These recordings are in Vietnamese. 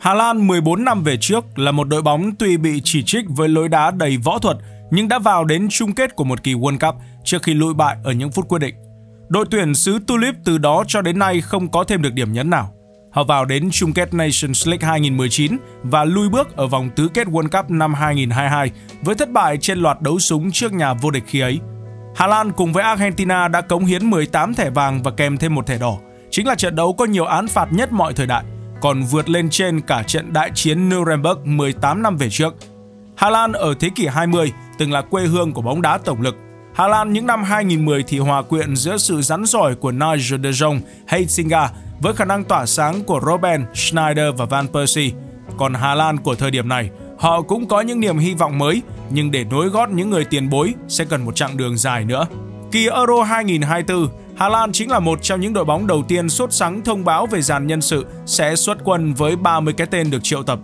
Hà Lan 14 năm về trước là một đội bóng tuy bị chỉ trích với lối đá đầy võ thuật nhưng đã vào đến chung kết của một kỳ World Cup trước khi lụi bại ở những phút quyết định. Đội tuyển xứ Tulip từ đó cho đến nay không có thêm được điểm nhấn nào. Họ vào đến chung kết Nations League 2019 và lui bước ở vòng tứ kết World Cup năm 2022 với thất bại trên loạt đấu súng trước nhà vô địch khi ấy. Hà Lan cùng với Argentina đã cống hiến 18 thẻ vàng và kèm thêm một thẻ đỏ. Chính là trận đấu có nhiều án phạt nhất mọi thời đại, còn vượt lên trên cả trận đại chiến Nuremberg 18 năm về trước. Hà Lan ở thế kỷ 20 từng là quê hương của bóng đá tổng lực. Hà Lan những năm 2010 thì hòa quyện giữa sự rắn giỏi của Nigel de Jong, Heitinga với khả năng tỏa sáng của Robben, Schneider và Van Persie. Còn Hà Lan của thời điểm này, họ cũng có những niềm hy vọng mới, nhưng để nối gót những người tiền bối sẽ cần một chặng đường dài nữa. Kỳ Euro 2024, Hà Lan chính là một trong những đội bóng đầu tiên sốt sắng thông báo về dàn nhân sự sẽ xuất quân với 30 cái tên được triệu tập.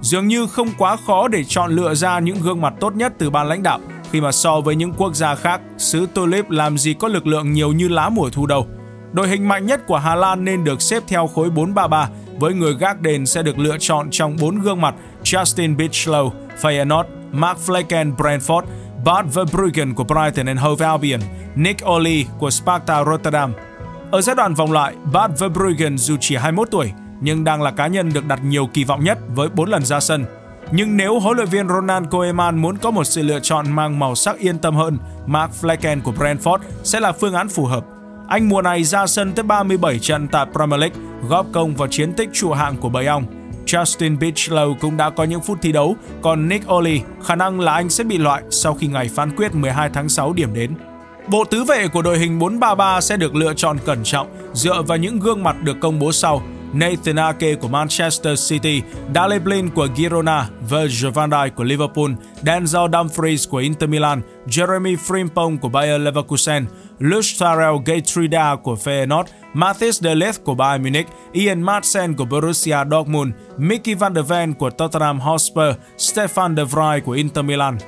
Dường như không quá khó để chọn lựa ra những gương mặt tốt nhất từ ban lãnh đạo khi mà so với những quốc gia khác, xứ Tulip làm gì có lực lượng nhiều như lá mùa thu đâu. Đội hình mạnh nhất của Hà Lan nên được xếp theo khối 4-3-3 với người gác đền sẽ được lựa chọn trong bốn gương mặt Justin Bichlow, Feyenoord, Mark Flecken, Brentford, Bart Verbruggen của Brighton and Hove Albion, Nick Oli của Sparta Rotterdam. Ở giai đoạn vòng loại, Bart Verbruggen dù chỉ 21 tuổi nhưng đang là cá nhân được đặt nhiều kỳ vọng nhất với 4 lần ra sân. Nhưng nếu huấn luyện viên Ronald Koeman muốn có một sự lựa chọn mang màu sắc yên tâm hơn, Mark Flecken của Brentford sẽ là phương án phù hợp. Anh mùa này ra sân tới 37 trận tại Premier League, góp công vào chiến tích trụ hạng của bầy ong. Justin Bichlow cũng đã có những phút thi đấu, còn Nick Oli khả năng là anh sẽ bị loại sau khi ngày phán quyết 12 tháng 6 điểm đến. Bộ tứ vệ của đội hình 4-3-3 sẽ được lựa chọn cẩn trọng dựa vào những gương mặt được công bố sau. Nathan Ake của Manchester City, Dale Blin của Girona, Virgil van Dijk của Liverpool, Denzel Dumfries của Inter Milan, Jeremy Frimpong của Bayer Leverkusen, Luciano Gaitrida của Feyenoord, Mathis de Ligt của Bayern Munich, Ian Madsen của Borussia Dortmund, Mickey van der Ven của Tottenham Hotspur, Stefan de Vrij của Inter Milan.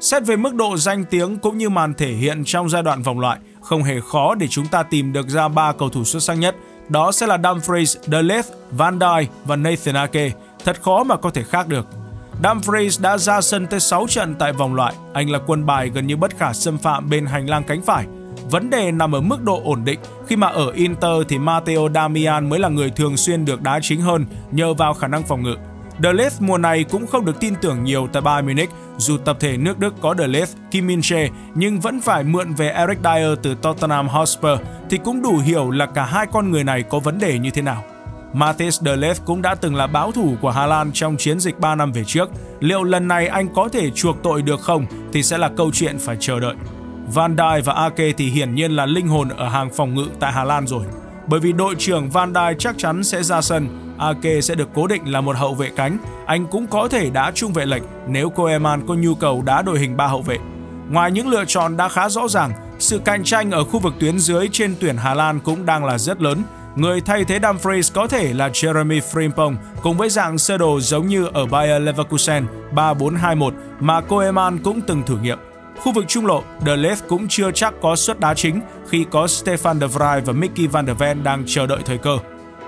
Xét về mức độ danh tiếng cũng như màn thể hiện trong giai đoạn vòng loại, không hề khó để chúng ta tìm được ra ba cầu thủ xuất sắc nhất. Đó sẽ là Dumfries, De Ligt, Van Dijk và Nathan Ake. Thật khó mà có thể khác được. Dumfries đã ra sân tới 6 trận tại vòng loại. Anh là quân bài gần như bất khả xâm phạm bên hành lang cánh phải. Vấn đề nằm ở mức độ ổn định khi mà ở Inter thì Matteo Damian mới là người thường xuyên được đá chính hơn nhờ vào khả năng phòng ngự. De Ligt mùa này cũng không được tin tưởng nhiều tại Bayern Munich, dù tập thể nước Đức có De Ligt, Kim Min Jae nhưng vẫn phải mượn về Eric Dier từ Tottenham Hotspur thì cũng đủ hiểu là cả hai con người này có vấn đề như thế nào. Mathis de Ligt cũng đã từng là báo thủ của Hà Lan trong chiến dịch 3 năm về trước. Liệu lần này anh có thể chuộc tội được không thì sẽ là câu chuyện phải chờ đợi. Van Dijk và Ake thì hiển nhiên là linh hồn ở hàng phòng ngự tại Hà Lan rồi. Bởi vì đội trưởng Van Dijk chắc chắn sẽ ra sân, Ake sẽ được cố định là một hậu vệ cánh. Anh cũng có thể đá trung vệ lệch nếu Koeman có nhu cầu đá đội hình ba hậu vệ. Ngoài những lựa chọn đã khá rõ ràng, sự cạnh tranh ở khu vực tuyến dưới trên tuyển Hà Lan cũng đang là rất lớn. Người thay thế Dumfries có thể là Jeremy Frimpong cùng với dạng sơ đồ giống như ở Bayer Leverkusen 3-4-2-1 mà Koeman cũng từng thử nghiệm. Khu vực trung lộ, De Ligt cũng chưa chắc có suất đá chính khi có Stefan de Vrij và Mickey van der Ven đang chờ đợi thời cơ.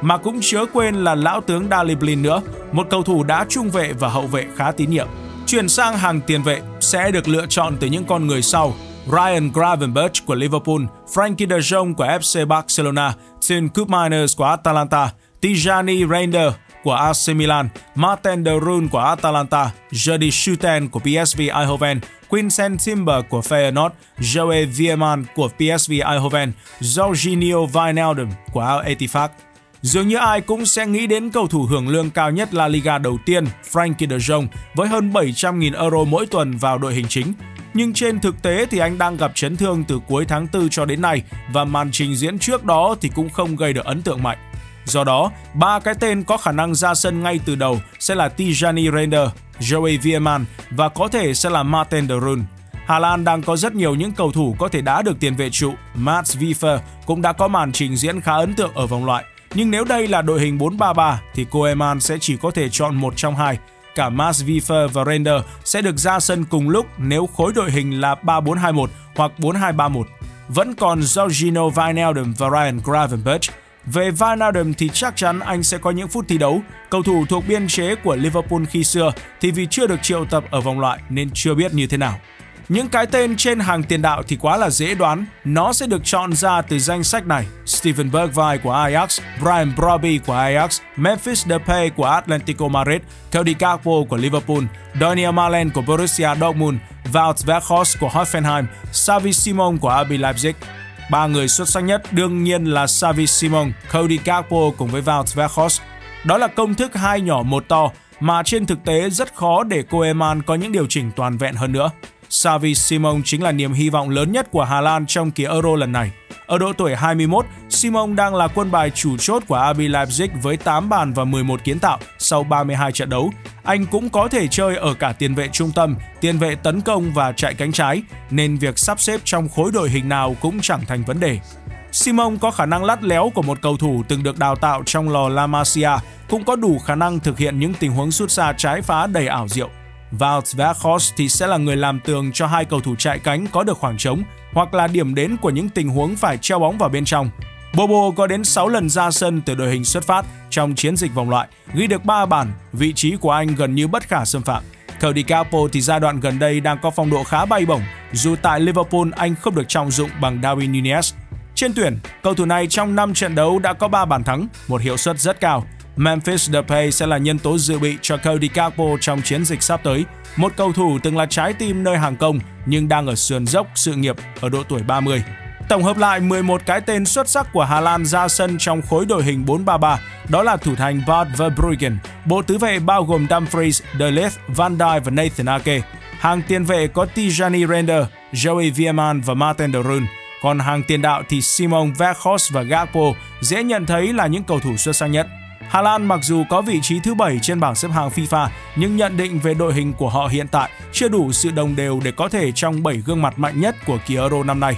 Mà cũng chớ quên là lão tướng Dali Blin nữa, một cầu thủ đá trung vệ và hậu vệ khá tín nhiệm. Chuyển sang hàng tiền vệ sẽ được lựa chọn từ những con người sau Ryan Gravenberch của Liverpool, Frankie de Jong của FC Barcelona, Tim Koopmeiners của Atalanta, Tijani Reinders của AC Milan, Martin de Roon của Atalanta, Jordi Schutten của PSV Eindhoven, Quinsen Timber của Feyenoord, Joe Vieman của PSV Eindhoven, Jorginho Wijnaldum của Al Ettifaq. Dường như ai cũng sẽ nghĩ đến cầu thủ hưởng lương cao nhất La Liga đầu tiên, Frankie de Jong, với hơn 700.000 euro mỗi tuần vào đội hình chính. Nhưng trên thực tế thì anh đang gặp chấn thương từ cuối tháng 4 cho đến nay và màn trình diễn trước đó thì cũng không gây được ấn tượng mạnh. Do đó, ba cái tên có khả năng ra sân ngay từ đầu sẽ là Tijani Render, Joey Vieman và có thể sẽ là Martin de Roon. Hà Lan đang có rất nhiều những cầu thủ có thể đá được tiền vệ trụ. Mats Wiefer cũng đã có màn trình diễn khá ấn tượng ở vòng loại. Nhưng nếu đây là đội hình 4-3-3 thì Koeman sẽ chỉ có thể chọn một trong hai. Cả Mats Wiefer và Render sẽ được ra sân cùng lúc nếu khối đội hình là 3-4-2-1 hoặc 4-2-3-1. Vẫn còn Jorginho Wijnaldum và Ryan Gravenberch về Wijnaldum thì chắc chắn anh sẽ có những phút thi đấu. Cầu thủ thuộc biên chế của Liverpool khi xưa thì vì chưa được triệu tập ở vòng loại nên chưa biết như thế nào. Những cái tên trên hàng tiền đạo thì quá là dễ đoán, nó sẽ được chọn ra từ danh sách này. Steven Bergwijn của Ajax, Brian Brobby của Ajax, Memphis Depay của Atlético Madrid, Cody Gakpo của Liverpool, Daniel Malen của Borussia Dortmund, Wout Weghorst của Hoffenheim, Xavi Simon của RB Leipzig. Ba người xuất sắc nhất đương nhiên là Xavi Simon, Cody Gakpo cùng với Wout Weghorst. Đó là công thức hai nhỏ một to mà trên thực tế rất khó để Koeman có những điều chỉnh toàn vẹn hơn nữa. Xavi Simon chính là niềm hy vọng lớn nhất của Hà Lan trong kỳ Euro lần này. Ở độ tuổi 21, Simon đang là quân bài chủ chốt của RB Leipzig với 8 bàn và 11 kiến tạo sau 32 trận đấu. Anh cũng có thể chơi ở cả tiền vệ trung tâm, tiền vệ tấn công và chạy cánh trái, nên việc sắp xếp trong khối đội hình nào cũng chẳng thành vấn đề. Simon có khả năng lắt léo của một cầu thủ từng được đào tạo trong lò La Masia, cũng có đủ khả năng thực hiện những tình huống sút xa trái phá đầy ảo diệu. Wout Weghorst thì sẽ là người làm tường cho hai cầu thủ chạy cánh có được khoảng trống hoặc là điểm đến của những tình huống phải treo bóng vào bên trong. Bobo có đến 6 lần ra sân từ đội hình xuất phát trong chiến dịch vòng loại, ghi được 3 bàn, vị trí của anh gần như bất khả xâm phạm. Cody Capo thì giai đoạn gần đây đang có phong độ khá bay bổng, dù tại Liverpool anh không được trọng dụng bằng Darwin Nunez. Trên tuyển, cầu thủ này trong 5 trận đấu đã có 3 bàn thắng, một hiệu suất rất cao. Memphis Depay sẽ là nhân tố dự bị cho Cody Gakpo trong chiến dịch sắp tới. Một cầu thủ từng là trái tim nơi hàng công nhưng đang ở sườn dốc sự nghiệp ở độ tuổi 30. Tổng hợp lại 11 cái tên xuất sắc của Hà Lan ra sân trong khối đội hình 4-3-3, đó là thủ thành Bart Verbruggen, bộ tứ vệ bao gồm Dumfries, De Ligt, Van Dijk và Nathan Ake. Hàng tiền vệ có Tijani Render, Joey Vierman và Martin de Roon. Còn hàng tiền đạo thì Simon Weghorst và Gakpo dễ nhận thấy là những cầu thủ xuất sắc nhất. Hà Lan mặc dù có vị trí thứ 7 trên bảng xếp hạng FIFA, nhưng nhận định về đội hình của họ hiện tại chưa đủ sự đồng đều để có thể trong 7 gương mặt mạnh nhất của kỳ Euro năm nay.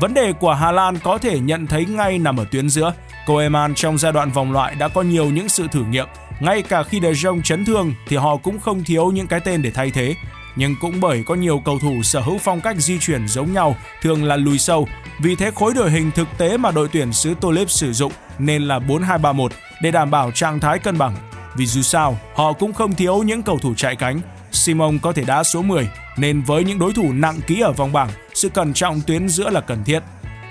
Vấn đề của Hà Lan có thể nhận thấy ngay nằm ở tuyến giữa. Koeman trong giai đoạn vòng loại đã có nhiều những sự thử nghiệm. Ngay cả khi De Jong chấn thương thì họ cũng không thiếu những cái tên để thay thế. Nhưng cũng bởi có nhiều cầu thủ sở hữu phong cách di chuyển giống nhau, thường là lùi sâu. Vì thế khối đội hình thực tế mà đội tuyển xứ Tulip sử dụng nên là 4-2-3-1 để đảm bảo trạng thái cân bằng. Vì dù sao, họ cũng không thiếu những cầu thủ chạy cánh. Simon có thể đá số 10, nên với những đối thủ nặng ký ở vòng bảng, sự cẩn trọng tuyến giữa là cần thiết.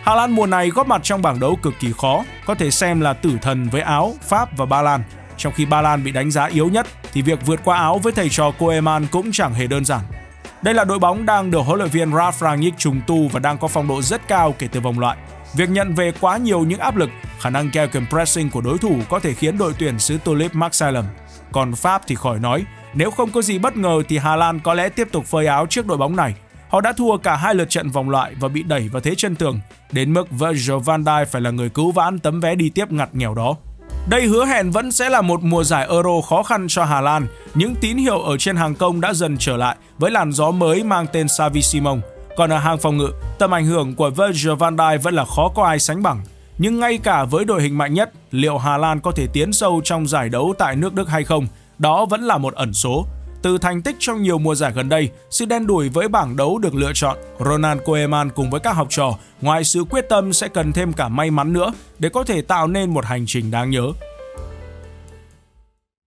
Hà Lan mùa này góp mặt trong bảng đấu cực kỳ khó, có thể xem là tử thần với Áo, Pháp và Ba Lan. Trong khi Ba Lan bị đánh giá yếu nhất, thì việc vượt qua Áo với thầy trò Koeman cũng chẳng hề đơn giản. Đây là đội bóng đang được huấn luyện viên Ralf Rangnick trùng tu và đang có phong độ rất cao kể từ vòng loại. Việc nhận về quá nhiều những áp lực, khả năng keo kiềm pressing của đối thủ có thể khiến đội tuyển xứ Tulip mắc sai lầm. Còn Pháp thì khỏi nói, nếu không có gì bất ngờ thì Hà Lan có lẽ tiếp tục phơi áo trước đội bóng này. Họ đã thua cả hai lượt trận vòng loại và bị đẩy vào thế chân tường, đến mức Virgil van Dijk phải là người cứu vãn tấm vé đi tiếp ngặt nghèo đó. Đây hứa hẹn vẫn sẽ là một mùa giải Euro khó khăn cho Hà Lan. Những tín hiệu ở trên hàng công đã dần trở lại với làn gió mới mang tên Xavi Simon. Còn ở hàng phòng ngự, tầm ảnh hưởng của Virgil van Dijk vẫn là khó có ai sánh bằng. Nhưng ngay cả với đội hình mạnh nhất, liệu Hà Lan có thể tiến sâu trong giải đấu tại nước Đức hay không? Đó vẫn là một ẩn số. Từ thành tích trong nhiều mùa giải gần đây, sự đen đủi với bảng đấu được lựa chọn, Ronald Koeman cùng với các học trò, ngoài sự quyết tâm sẽ cần thêm cả may mắn nữa để có thể tạo nên một hành trình đáng nhớ.